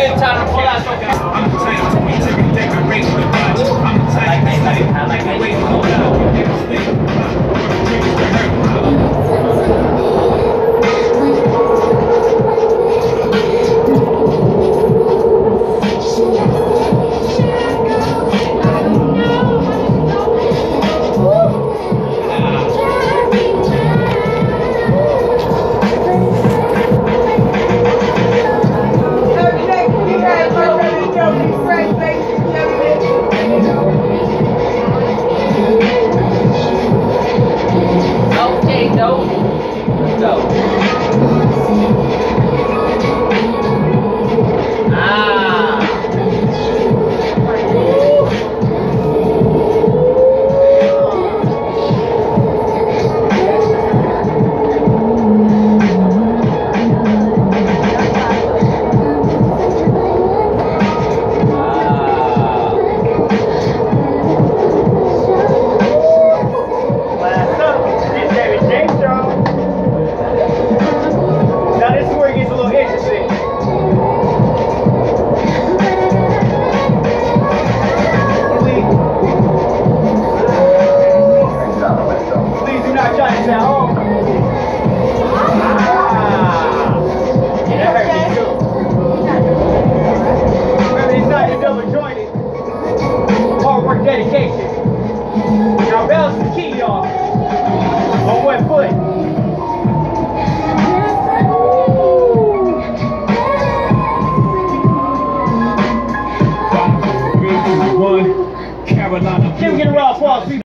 I'm the not trying to home. Ah. Remember, not double jointed. Hard work, dedication. Now balance the key, y'all. On one foot. One, Carolina. Can we get a round of applause?